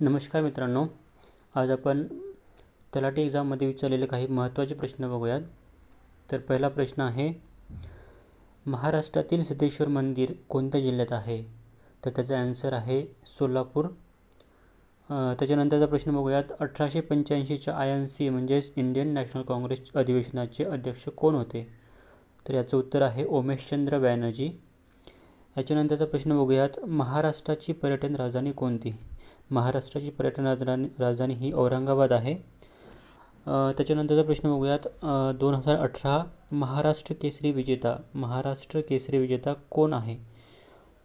नमस्कार मित्रांनो आज आपण तलाठी एक्झाममध्ये विचारलेले काही महत्त्वाचे प्रश्न बघूयात. तर पहिला प्रश्न आहे महाराष्ट्रातील सिद्धेश्वर मंदिर कोणत्या जिल्ह्यात आहे? तर त्याचा ॲन्सर आहे सोलापूर. त्याच्यानंतरचा प्रश्न बघूयात अठराशे पंच्याऐंशीच्या आय एन सी म्हणजेच इंडियन नॅशनल काँग्रेस अधिवेशनाचे अध्यक्ष कोण होते? तर याचं उत्तर आहे उमेशचंद्र बॅनर्जी. याच्यानंतरचा प्रश्न बघूयात महाराष्ट्राची पर्यटन राजधानी कोणती? महाराष्ट्राची पर्यटन राजधानी राजधानी ही औरंगाबाद आहे. त्याच्यानंतरचा प्रश्न बघूयात. दोन हजार अठरा महाराष्ट्र केसरी विजेता महाराष्ट्र केसरी विजेता कोण आहे?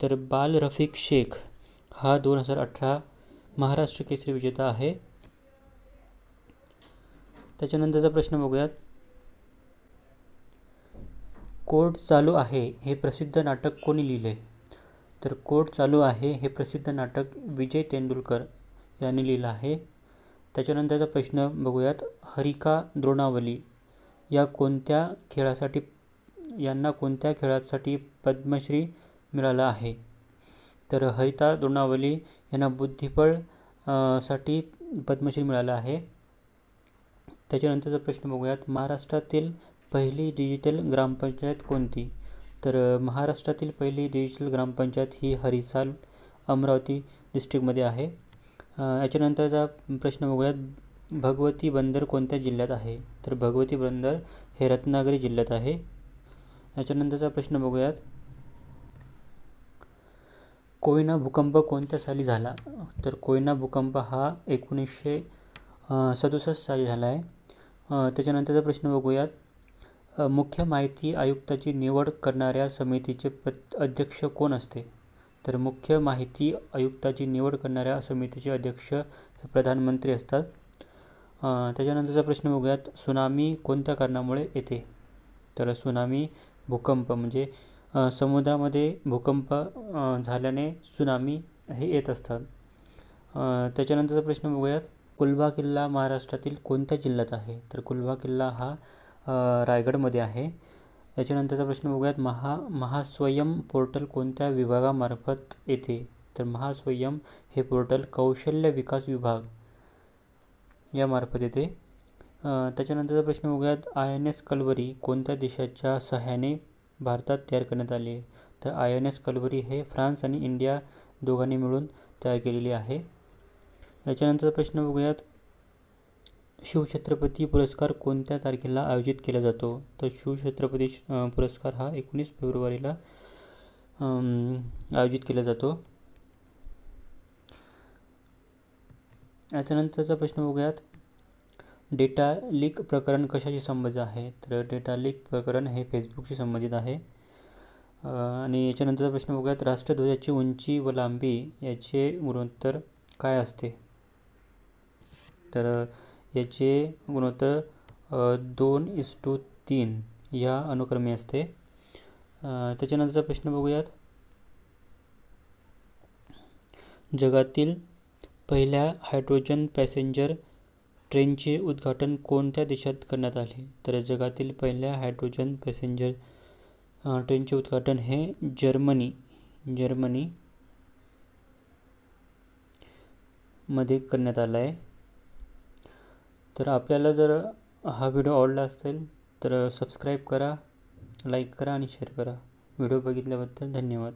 तर बाल रफिक शेख हा दोन हजार अठरा महाराष्ट्र केसरी विजेता आहे. त्याच्यानंतरचा प्रश्न बघूयात. कोर्ट चालू आहे हे प्रसिद्ध नाटक कोणी लिहिले? तर कोर्ट चालू आहे हे प्रसिद्ध नाटक विजय तेंडुलकर यांनी लिहिलं आहे. त्याच्यानंतरचा प्रश्न बघूयात. हरिका द्रोणावली या कोणत्या खेळासाठी यांना कोणत्या खेळासाठी पद्मश्री मिळाला आहे? तर हरिता द्रोणावली यांना बुद्धिबळसाठी पद्मश्री मिळाला आहे. त्याच्यानंतरचा प्रश्न बघूयात. महाराष्ट्रातील पहिली डिजिटल ग्रामपंचायत कोणती? तर महाराष्ट्रातील पहिली डिजिटल ग्रामपंचायत ही हरिसाल अमरावती डिस्ट्रिक्टमध्ये आहे. याच्यानंतरचा प्रश्न बघूयात. भगवती बंदर कोणत्या जिल्ह्यात आहे? तर भगवती बंदर हे रत्नागिरी जिल्ह्यात आहे. याच्यानंतरचा प्रश्न बघूयात. कोयना भूकंप कोणत्या साली झाला? तर कोयना भूकंप हा एकोणीसशे सदुसष्ट साली झाला आहे. त्याच्यानंतरचा प्रश्न बघूयात. मुख्य माहिती आयुक्ताची निवड करणाऱ्या समितीचे पद अध्यक्ष कोण असते? तर मुख्य माहिती आयुक्ताची निवड करणाऱ्या समितीचे अध्यक्ष हे प्रधानमंत्री असतात. त्याच्यानंतरचा प्रश्न बघूयात. सुनामी कोणत्या कारणामुळे येते? तर सुनामी भूकंप म्हणजे समुद्रामध्ये भूकंप झाल्याने सुनामी हे येत असतात. त्याच्यानंतरचा प्रश्न बघूयात. कुलबा किल्ला महाराष्ट्रातील कोणत्या जिल्ह्यात आहे? तर कुलबा किल्ला हा रायगडमध्ये आहे. याच्यानंतरचा प्रश्न बघूयात. महा महास्वयम पोर्टल कोणत्या विभागामार्फत येते? तर महास्वयम हे पोर्टल कौशल्य विकास विभाग यामार्फत येते. त्याच्यानंतरचा प्रश्न बघूयात. आय एन एस कलवरी कोणत्या देशाच्या सहाय्याने भारतात तयार करण्यात आली आहे? तर आय एन एस कलवरी हे फ्रान्स आणि इंडिया दोघांनी मिळून तयार केलेली आहे. याच्यानंतरचा प्रश्न बघूयात. शिवछत्रपती पुरस्कार कोणत्या तारखेला आयोजित केला जातो? तर शिवछत्रपती पुरस्कार हा एकोणीस फेब्रुवारीला आयोजित केला जातो. याच्यानंतरचा प्रश्न बघूयात. डेटा लीक प्रकरण कशाशी संबंधित आहे? तर डेटा लीक प्रकरण हे फेसबुकशी संबंधित आहे. आणि याच्यानंतरचा प्रश्न बघूयात. राष्ट्रध्वजाची उंची व लांबी याचे गुणोत्तर काय असते? तर याचे गुणोत्तर दोन इस टू तीन या अनुक्रमे असते. त्याच्यानंतरचा प्रश्न बघूयात. जगातील पहिल्या हायड्रोजन पॅसेंजर ट्रेनचे उद्घाटन कोणत्या देशात करण्यात आले? तर जगातील पहिल्या हायड्रोजन पॅसेंजर ट्रेनचे उद्घाटन हे जर्मनी जर्मनी मध्ये करण्यात आलं आहे तर आपल्याला जर हा व्हिडिओ आवडला असेल तर सबस्क्राईब करा लाईक करा आणि शेअर करा. व्हिडिओ बघितल्याबद्दल धन्यवाद.